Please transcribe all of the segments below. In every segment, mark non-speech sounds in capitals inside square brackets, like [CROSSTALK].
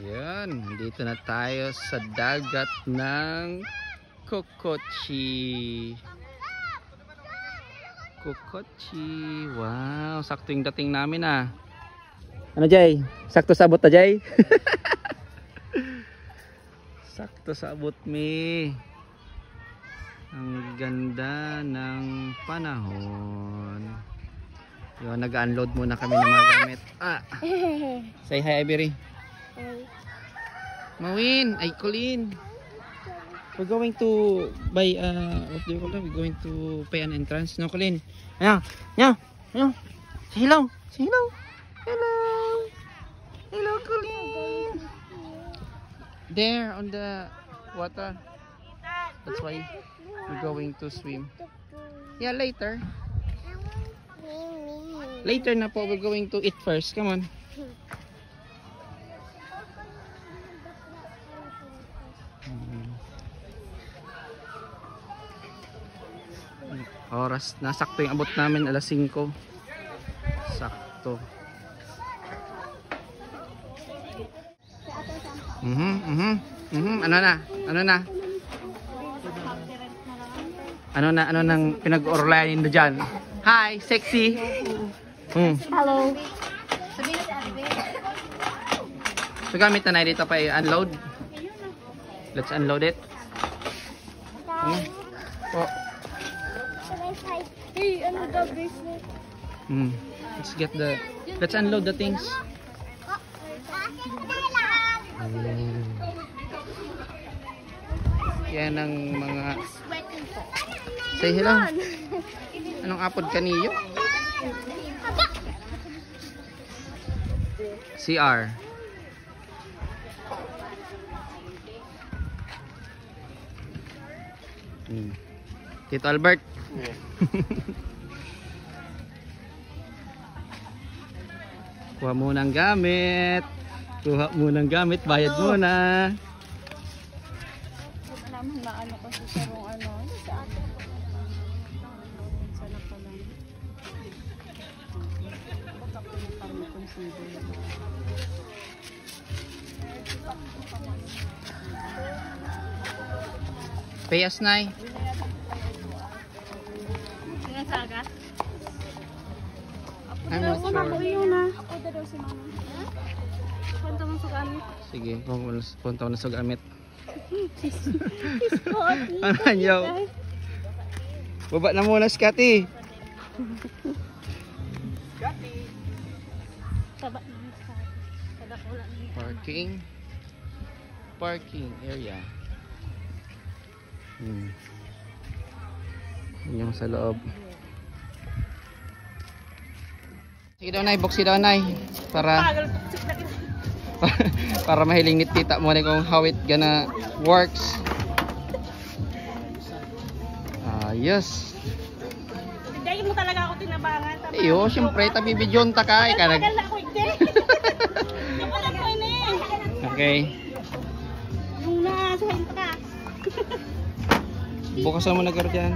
Yan, dito na tayo sa dagat ng Kokochi. Kokochi. Wow, sakto yung dating namin ah. Ano Jay? Sakto sa abot na Jay? [LAUGHS] sakto sa abot mi. Ang ganda ng panahon. Yun, nag-unload muna kami ng mga gamit. Ah, [LAUGHS] say hi Ibery. Mawin, ay Colleen. We're going to buy uh what do you call that? We're going to pay an entrance. No, Colleen. Ayan, ayan, ayan. Say hello. Say hello. Hello. Hello, Colleen. There on the water. That's why we're going to swim. Yeah, later. Later na po, we're going to eat first. Come on. Oras, nasakto yung abot namin alas 5. Sakto. Mhm, mhm. Mhm, ano na? Ano na? Ano na ano nang pinag-orlanin mo diyan? Hi, sexy. Hmm. Hello. So gamit na na dito pa i-unload. Let's unload it. Hmm. Oh. Hey, ano the bracelet? Hmm. Let's get the Let's unload the things. Hmm. Yan ang mga Say hello. Anong apod kaniyo? CR. Hmm. Tito Albert. [LAUGHS] Kuha muna ng gamit. Kuha muna ng gamit. Bayad muna. Naman na ano kasi sarong ano. Sa atin. Sana pa lang. Baka po yung parang consider. Payas na Sinasaga? I'm not Ako na na. Na daw si mama. Kwento mo sa gamit. Sige, punta ko na sa gamit. [LAUGHS] Ano nyo? Baba na muna, Scotty. Taba na yung sa Taba ko lang niya. Parking. Parking area. Hmm. Yun yung sa loob. Sige daw, Nay. Buksi daw, Nay. Para, [LAUGHS] para mahiling ni tita mo na kung how it gonna works. Ayos. Hindi mo talaga ako tinabangan. Iyo, syempre, tabi bidyon ta ka. Ika nag... [LAUGHS] Okay. Yung nasa ka. Bukasan mo na gar dyan.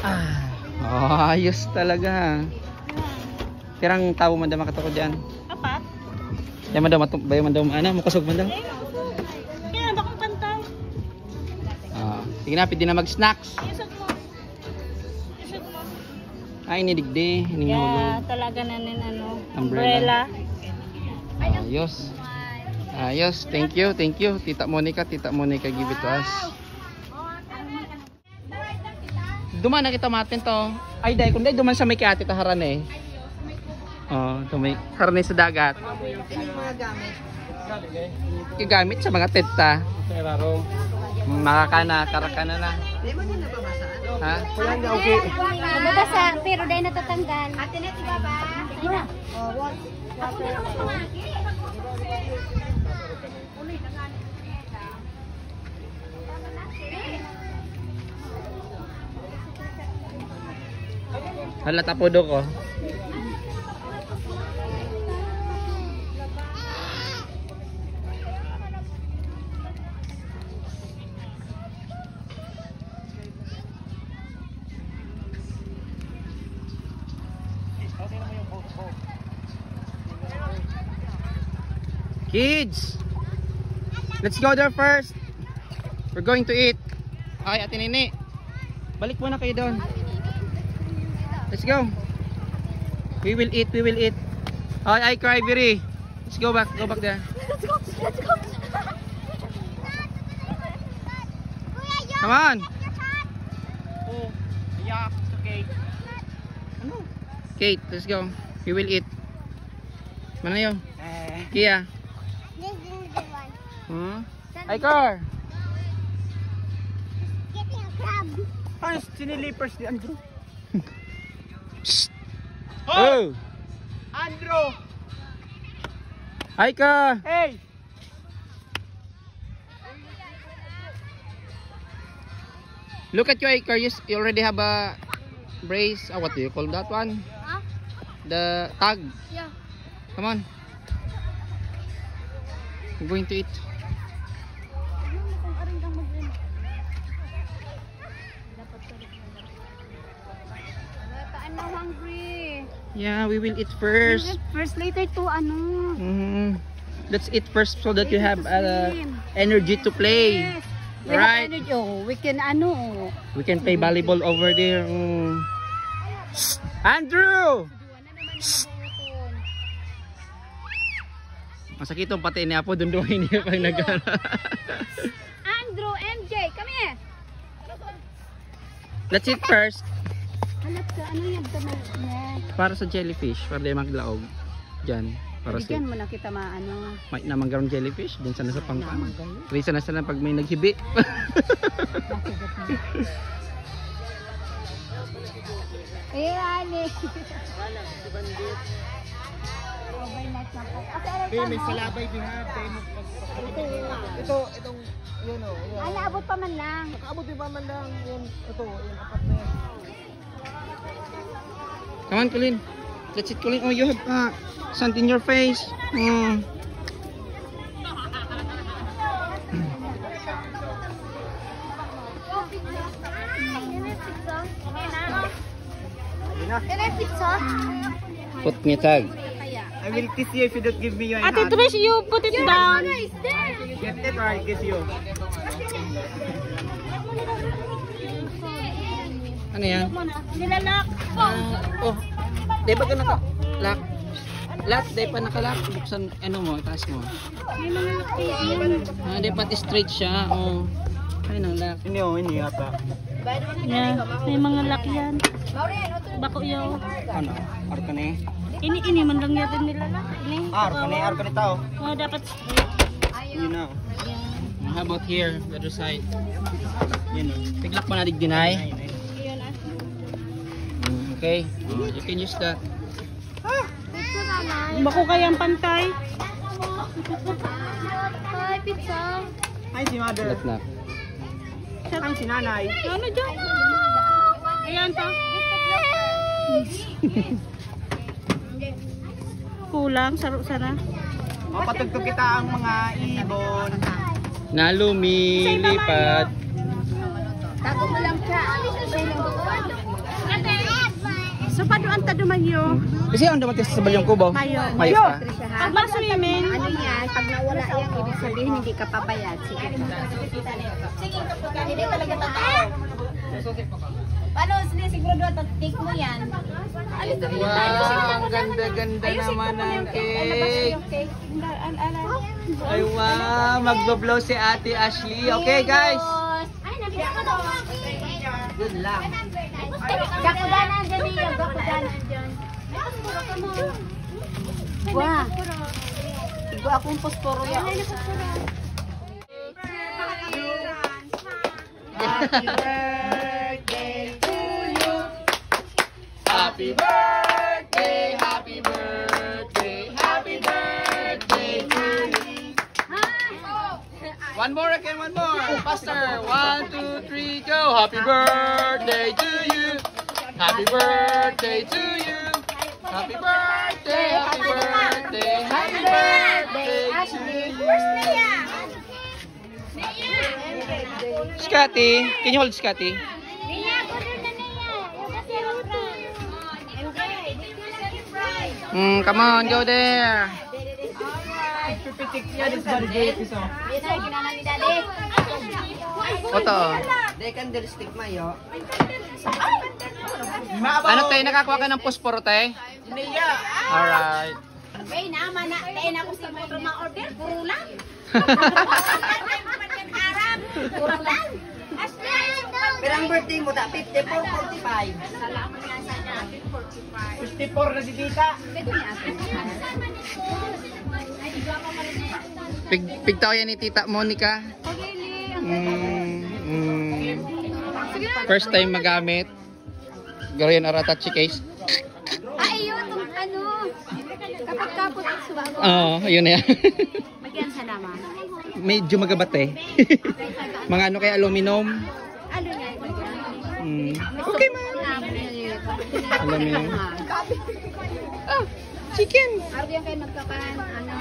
Ah, oh, ayos talaga. Kirang tao man daw makatako dyan. Apat? Yan man daw, matum- bayo man daw, ano, mukasog man daw. Kaya baka pantay. Ah, sige na, pwede na mag-snacks. Isot mo. Isot mo. Ay, inidigdi, ininghulog. Yeah, talaga na nin ano. Umbrella. Umbrella. Ayos. Ayos, thank you, thank you. Tita Monica, Tita Monica, give it to us. Duman na kita matin to. Ay, dahil kundi duman sa may kati taharan eh. Oh, to may haran sa dagat. Gagamit sa mga tenta. Makakana, karakana na. Ha? Mababasa, pero dahil natatanggal. Ate na, diba ba? Ay na. Halata po do ko. Kids! Let's go there first! We're going to eat! Ay, Ate Nini! Balik muna kayo doon! Let's go. We will eat, we will eat. Ay, ay, cry, Viri. Let's go back, go back there. Let's go, let's go. Come on. Oh, yeah, it's okay. Ano? Kate, let's go. We will eat. Mana yun? Eh, Kia. This is the one. Hmm? Ay, car. Getting a crab. ano sinilipers ni Andrew? Oh! Andrew! Hi, ka. Hey! Look at you, Icar. You, already have a brace. Ah, what do you call that one? Huh? The tag. Yeah. Come on. We're going to eat. I'm now hungry. Yeah, we will eat first. First, later to ano. Mm. Let's eat first so that you have uh, energy to play. Yes. We Right. have energy. Oh, we can ano. We can play volleyball over there. Mm. Andrew! Masakit ang pati niya po. Doon doon niya pag nag Andrew, MJ, come here. Let's eat first. Hanap ka, ano yan? Tamay niya. Para sa jellyfish. Para di maglaog. Diyan. Para sa Bigyan mo na kita maano. may na magkaroon jellyfish. Diyan sana sa pangpang. Risa na sila pag may naghibi. [LAUGHS] Eh, aray Hey, may ka mo. salabay din ha. Pag- Ito, itong, yun o. Yun. Ay, naabot pa man lang. Nakaabot din pa man lang. Yun, ito, yun, apat na yan. Come on, Colin. Let's eat, Colin. Oh, you have uh, sand in your face. Mm. Can I pizza? Put me tag. I will kiss you if you don't give me your Ate hand. Trish, you put it down. Get it or I'll kiss you. [LAUGHS] Ano yan? Nilalak. Ah, oh, di ba ka naka... Lock. Lock, di pa nakalak. Buksan, ano mo, taas mo. May mga yan. Ah, di pati straight siya. Oh. Ay, nang lock. Hindi o, hindi ata. Yeah, may mga lock yan. Bako yaw. Ano? Arka na eh. Ini ini man lang yata nilalak. Ini. Arka na, arka na tao. Oh, dapat straight. Yun na. How about here, the other side? Yun oh. Tiglak pa na digdinay. Ah. Okay. Oh, you can use that. Bako kayang pantay. Hi, pizza. Hi, si mother. Lock na. Hi, si nanay. Ano dyan? Ayan pa. [LAUGHS] Kulang, saro sana. Mapatugtog kita ang mga ibon. Na lumilipad. Tago mo lang siya. So, paduan ta dumanyo? Kasi ang dumating sa balyong kubo. Mayo. Mayo. Pag maswimming, Ano yan? Pag nawala yan, ibig sabihin hindi ka pabayad. Sige. Hindi talaga totoo. Paano siguro doon take mo yan? Alis na Wow, ang ganda-ganda naman ng cake. Ay wow, magbo-blow si Ate Ashley. Okay guys. Ay, nakita ko. Good luck. Gakudanan dyan niya. Gakudanan dyan. Wah. Igo akong posporo yan. Happy birthday, One more again, one more. Faster. One, two, three, go. Happy birthday to you. Happy birthday to you. Happy birthday, happy birthday, happy birthday to you. Scotty, can you hold Scotty? Mm, come on, go there. Stick yan is very great so. Na, ginana ni Daddy. Oto. They candlestick mayo. Ano tayo, nakakuha ka ng posporo tayo? Niya. Alright. Bay, naman na. Tayo na ako sa mga ma-order. Puro lang. Puro lang. Pero ang birthday mo, da, 54, 45. Salamat nga sa natin. 54 na si tita. Pwede niya ako. Pig, pigtaw yan ni Tita Monica. Mm, mm. First time magamit. Gawin Aratachi case. Ay, yun. Ano. Kapag kapot ang subago. Oo, yun na yan. [LAUGHS] Magyan sa naman. Medyo magabate. [LAUGHS] Mga ano kay aluminum. Ano? Mm. Okay man. Aluminum. Oh, chicken. Araw yan kayo magkakan. Ano?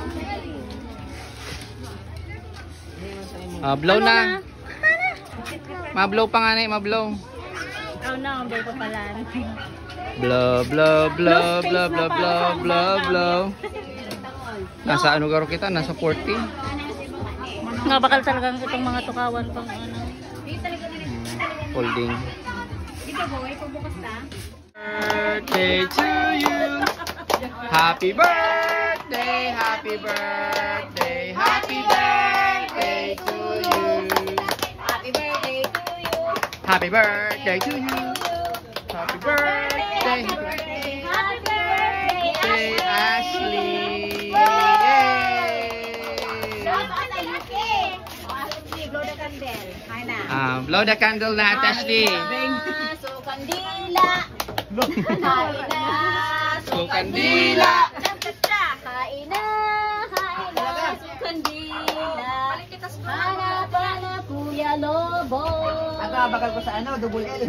Ah, blow na. Mablow pa nga na, mablow. Oh no, ang bago pala. Blow, blow, blow, blow, blow, blow, blow, blow. Nasa ano garo kita? Nasa 40. Nga bakal talagang itong mga tukawan pang ano. Hmm, Holding. Dito boy, pagbukas na. Birthday to you. Happy birthday, happy birthday, happy birthday Happy birthday to you. Happy birthday, Happy birthday, birthday Ashley. Yay! Blow the candle. Na. Ah, blow the candle na, Ashley. So kandila. Kain na. So, kandila. Kain na. Kain na. So kandila. Hanap na Kuya Lobo. Ako, bakal ko sa ano, double L.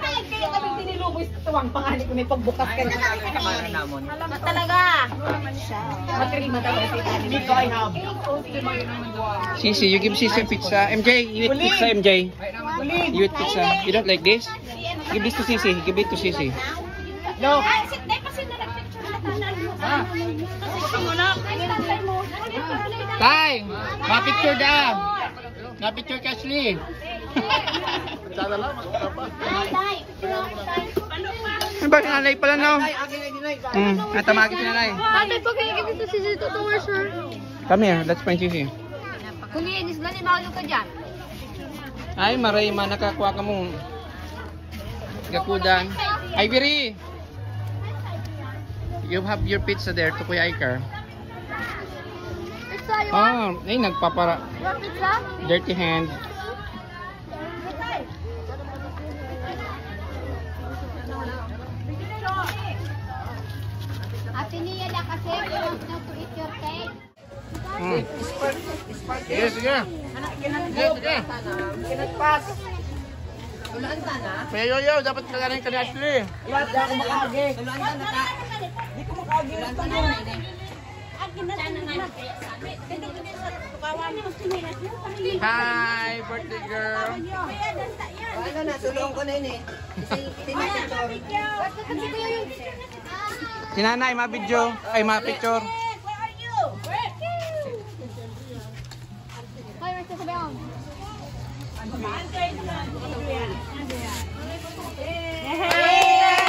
Ay, kayo kami tiniluboy sa tuwang pangani ko may pagbukas ka na. namon. Talaga. Makrima talaga si Tani. Dito I have. Sisi, you give Sisi pizza. MJ, you eat pizza, MJ. You eat pizza. You don't like this? Give this to Sisi. Give it to Sisi. No. Ay, sit na kasi na nagpicture na tanan mo. Kasi mo na. Tay! Ma-picture da! Na-picture ka, Ashley. Ano ba, nanay pala, no? Ay. Hmm, natamagi si nanay. Ate, pag kayo dito si Zito to sir. Come here, let's find Sisi. Kung iinis ba ni Maulog ka dyan? Ay, maray ma, nakakuha ka mong gakudan. Ivory! You have your pizza there to Kuya Icar. Pizza, you want? Oh, ay, nagpapara. You want pizza? Dirty hand. Ate niya na kasi, you want now to eat your cake? Hmm. Sige, sige. Sige, sige. Kinagpas. Kaya yo yo, dapat kaganin ka ni Ashley. Di ako makaagi. Tuluan ka na ka. Di ko makaagi. Hi, birthday girl. Ano na, tulong ko na yun eh. Kasi tinipicture. Si nanay, ma-video. Ay, ma-picture. Hoy, may sasabihan. Blow.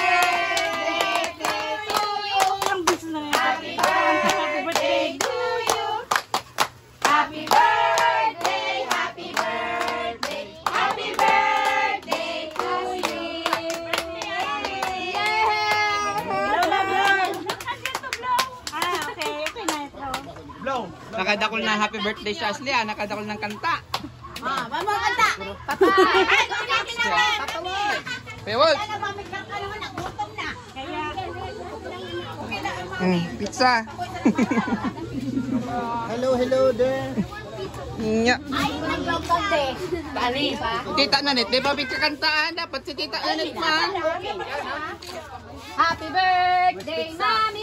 Nakadakol na happy birthday si Ashley ah. Nakadakol ng kanta. Ah, mama kanta. Papa. Ay, natin. Papa. Pewol. Mm, pizza. Hello, hello there. Nya. Ay, nag-birthday. Tani ba? Tita Nanit, di ba bigka kantaan? Dapat si Tita Nanit ma. Happy birthday, tak.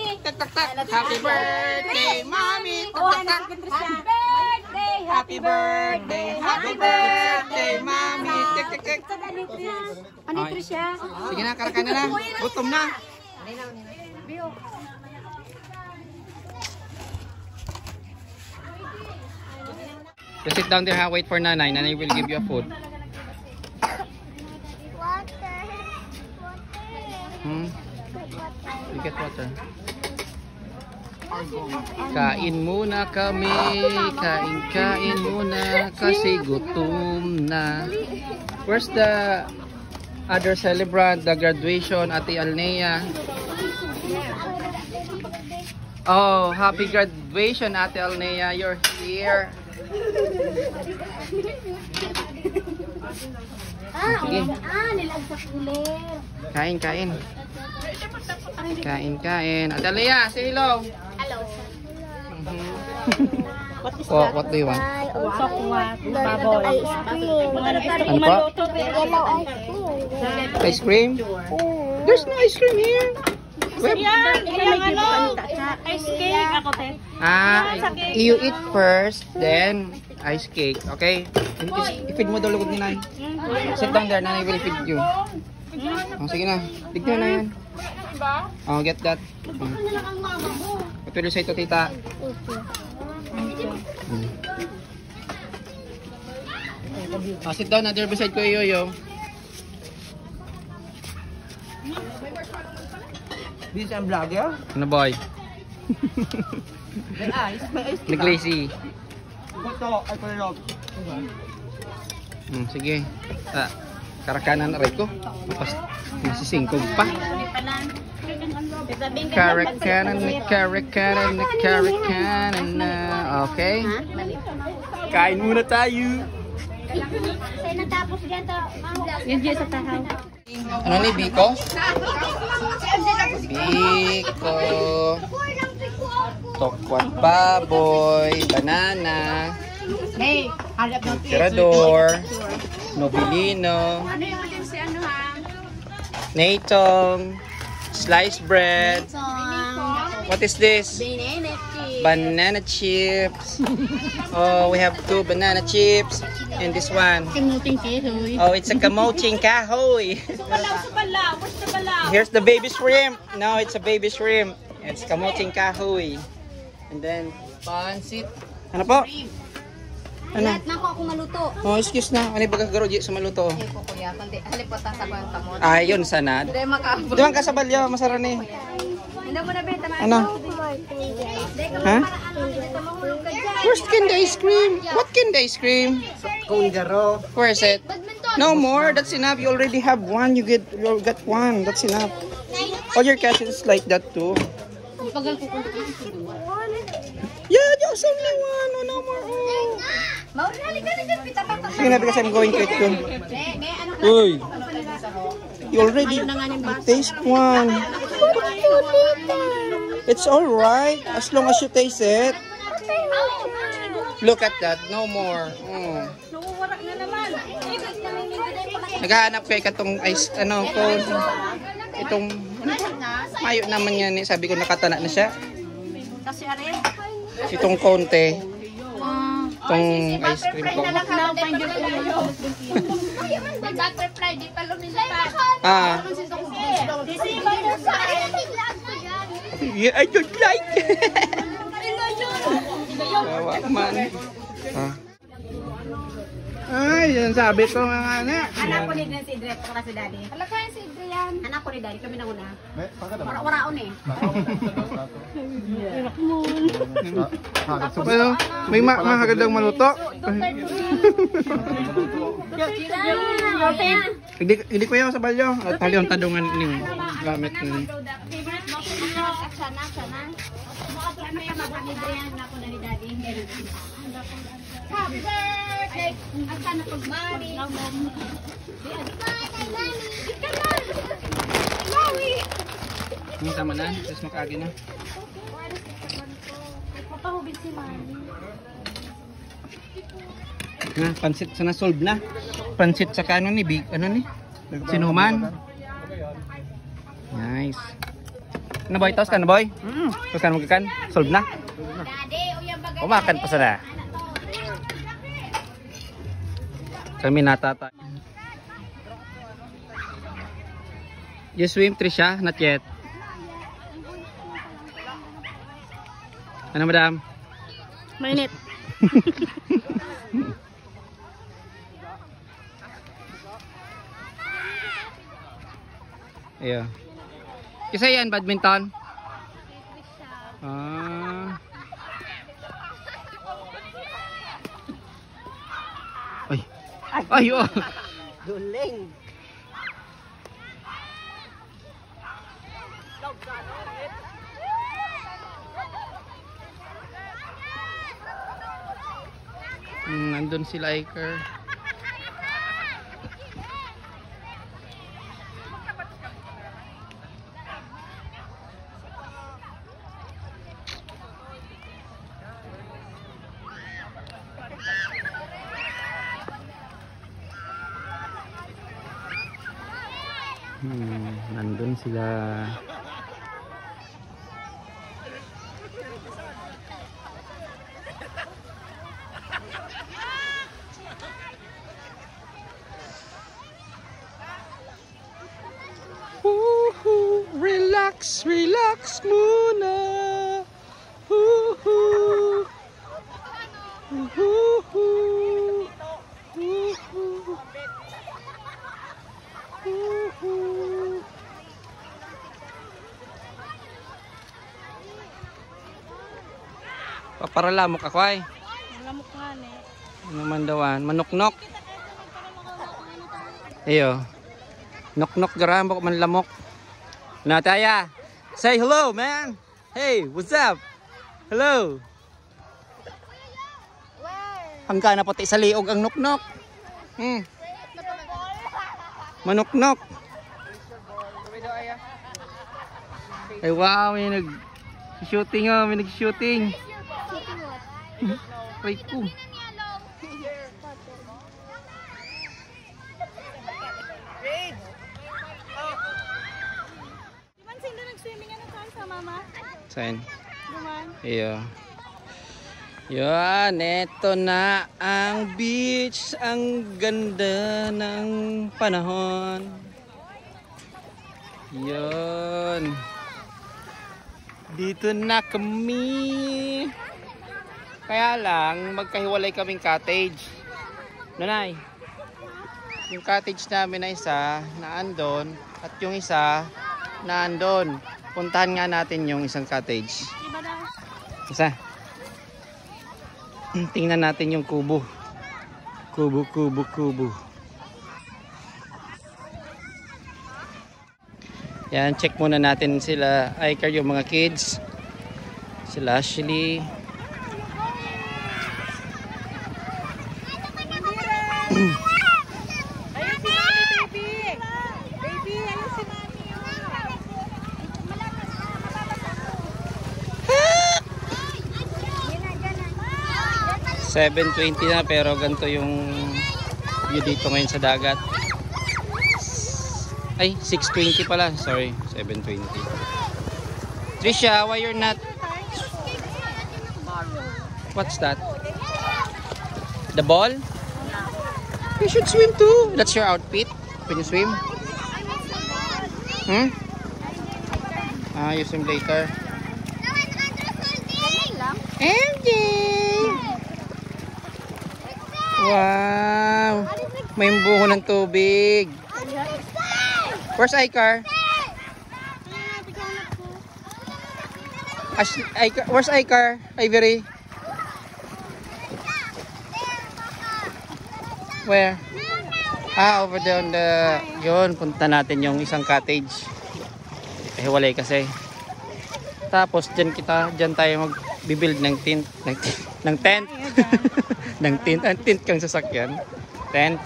Happy birthday, mommy. Oh. Happy birthday! Happy birthday, happy birthday, mommy. Ano ito siya? Sige na, karakan na na. Gutom na. Just sit down there, ha? Wait for nanay. Nanay will give you a food. Water. Hmm? You get water. Kain muna kami, kain-kain muna kasi gutom na. Where's the other celebrant, the graduation, Ate Alnea? Oh, happy graduation, Ate Alnea. You're here. Ah, Sige. ah, nilag sa cooler. Kain, kain. Kain, kain. Ate Alnea, say hello. Hello. Mhm. oh, what do you want? Ice cream. Ano? Yellow ice cream. Ice cream? There's no ice cream here. Where? Ice cake ako, te. Ah, you eat first, then ice cake. Okay? I-feed mo daw lugod ni Nay. Sit down there, Nanay will feed you. Oh, sige na. Tignan na yan. Oh, get that. Oh. What will you say to tita? Hmm. Oh, sit down na there beside ko, Yoyo. This ang vlogger? Ano boy? May ice. May ice. Nag-lazy. Ito, ay palilog. Hmm, sige. Ah, karakanan na rin ko. Tapos, masisingkog pa. Karakanan na, karakanan na, karakanan na. Okay? Kain muna tayo. Natapos dyan sa tahaw. Ano ni Biko? Biko. Tokwat baboy. Banana. Hey, harap ng Tirador. Nobilino. Ano yung ulit si ano ha? Natong. Sliced bread. What is this? Banana chips. Oh, we have two banana chips. And this one. Simuting sihoy. Oh, it's a kamoting kahoy. Here's the baby shrimp. No, it's a baby shrimp. It's kamoting kahoy. And then, pansit. Ano po? Ano? Lahat na ako ako maluto. Oh, excuse na. Ano ba gagaro di sa maluto? Ay po kuya, kundi halipotan sa kwenta mo. Ah, yun, sanad. Hindi makaabot. Di ba kasabalyo, masarani. Hindi mo na benta na. Ano? Ha? Where's candy ice cream? What candy ice cream? Kung garo. Where is it? No more. That's enough. You already have one. You get you got one. That's enough. All your cousins like that too. Ko Yeah, just only one. No, no more. Oh. Maurali ka na pita pa ka. Sige na because I'm going to eat ano Uy. You already taste one. It's alright as long as you taste it. Look at that. No more. Mm. Naghahanap kay katong ice, ano, cone. Itong, ano? Mayo naman yan eh. Sabi ko nakatana na siya. Kasi arin. Itong. Itong ice cream ko. Butterfly, di pa lumilipad. Ah. Yeah, I don't like. Kawa man. Ah. Ay, yan sabi ko mga anak. Anak ko ni din si Dre, para si Daddy. Wala kaya si Adrian. Anak ko ni Daddy, kami na una. May, pagka Wara-waraon eh. Ano, may ma mahagandang maluto. Hindi hindi ko yaw sa balyo. At hali ang tadungan ning gamit ni. Sana, sana. Kami yung mga ni Dre, anak ko na ni Daddy. Happy birthday! Ang sana pagmari. Maui! Ang sama na, tapos makagi na. Papahubig si Mami. Na, pansit sana solve na. Pansit sa kano ni big ano ni? Sinuman. Nice. Ano boy, tos ka na boy? Mm. Tos ka na magkakan? Solve na? Kumakan pa sana. Kami natata. You swim, Trisha? Not yet. Ano, madam? Mainit. [LAUGHS] Ayan. Kisa yan, badminton? Ah. Ay. Ay, oh. Duling. Mm, nandun sila Iker. Hmm, nandun sila. Woohoo! Relax, muna. Paparala mo ka, Kway. Malamok nga ne. Ano man dawan? Manuknok. Ayo. Nok-nok garambok man lamok. Nataya. Say hello, man. Hey, what's up? Hello. Hangga na pati sa liog ang nuknok. Hmm. Manuknok. Ay wow, may nag shooting oh, may nag shooting. Shooting what? Ay ko. Di man sila nag-swimming ano tayo sa mama? Saan? Iyo. Yan, eto na ang beach. Ang ganda ng panahon. Yan. Dito na kami. Kaya lang, magkahiwalay kaming cottage. Nanay, yung cottage namin na isa, na andon, at yung isa, na andon. Puntahan nga natin yung isang cottage. Isa. Hmm, Tingnan natin yung kubo. Kubo, kubo, kubo. Yan, check muna natin sila. Icar yung mga kids. Sila Ashley. Ayun si Mami, baby. Baby, ayun si Mami. Malakas na, mababasa ko. Yan na, dyan na. 7.20 na pero ganito yung view dito ngayon sa dagat. Ay, 6.20 pala. Sorry, 7.20. Trisha, why you're not... What's that? The ball? You should swim too. That's your outfit. Can you swim? Hmm? Ah, you swim later. MJ! Wow! May buho ng tubig. Where's Icar? Ash, Icar? Where's Icar? Ivory? Where? Ah, over there on the... Yun, punta natin yung isang cottage. Eh, walay kasi. Tapos, dyan kita, dyan tayo mag-build ng tent. Ng, tent- ng tent. [LAUGHS] ng tent. Ang tent kang sasakyan. Tent.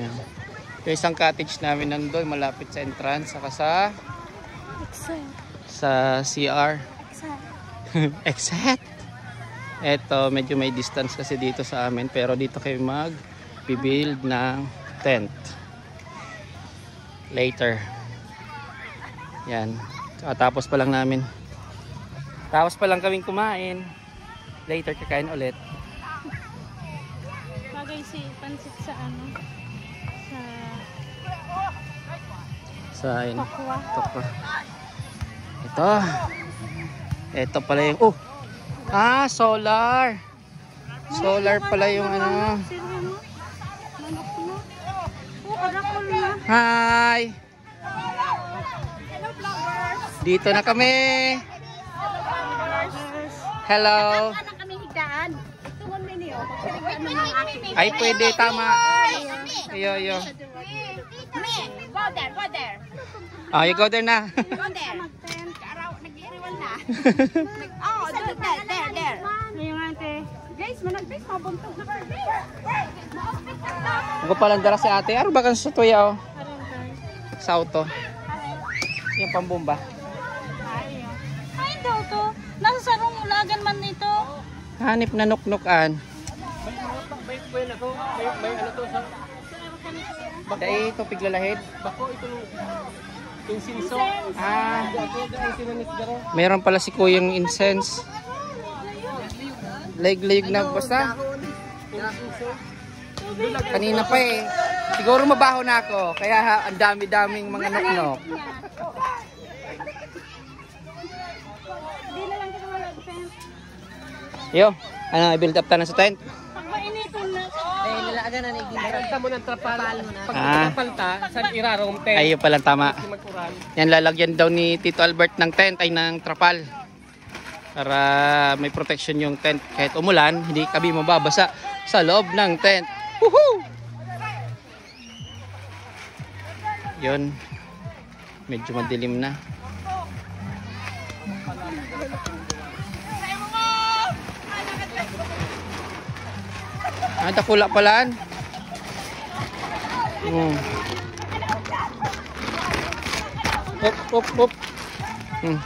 Yan. Yung isang cottage namin nandun, malapit sa entrance, saka sa, sa CR. [LAUGHS] Exact. Eto, medyo may distance kasi dito sa amin, pero dito kayo mag-build ng tent. Later. Yan. Tapos pa lang namin. Tapos pa lang kaming kumain. Later kakain ulit. Bagay si pansit sa ano? Sa Sa ayun. pakwa. Ito. Ito. Ito pala yung... Oh! Ah, solar. Solar pala yung ano. Hi! Dito na kami. Aking. Ay, pwede. Tama. Yo, yo. Go there, go there. Oh, you go there na. Go there. Araw, nag-iiwan na. [LAUGHS] Oh, there, there, there. Ngayon ate. Guys, manag-guys, mabuntog na ka. Ako palang dala si ate. Ano ba kan sa tuya oh? Sa auto. Yung pambomba. Ay, daw to. Nasa sarong ulagan man nito. Hanip na nuknukan. May, may, ako, may, may ano to sa... Dahil ito piglalahid. Bako ito insinso. Ah, meron pala si kuyang incense. Layg-layg na basta. Kanina pa eh. Siguro mabaho na ako. Kaya ang dami-daming mga nuknok. Hindi na lang kita mag-tent. Yo, ano, i-build up ta na sa tent. Pag mainitin na. Kanta mo ng trapal. Pag Ah. trapal ta, saan irarong te? Ayun pala tama. Yan lalagyan daw ni Tito Albert ng tent ay ng trapal. Para may protection yung tent. Kahit umulan, hindi kami mababasa sa loob ng tent. Woohoo! Yun. Medyo madilim na. Ah, dakula palaan. Hmm. Hop, hop, hop. Hmm.